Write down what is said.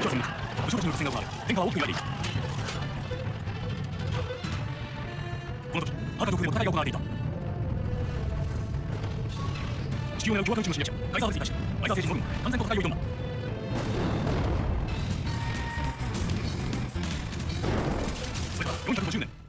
一挙戦力武将たちの苦戦が行われ天下は大きく揺いたこの時赤族でも戦いが行われていた地球を狙う共和党の侵略者ガイザールスに対してイザーのみ完全と戦いを挑んだそれから450年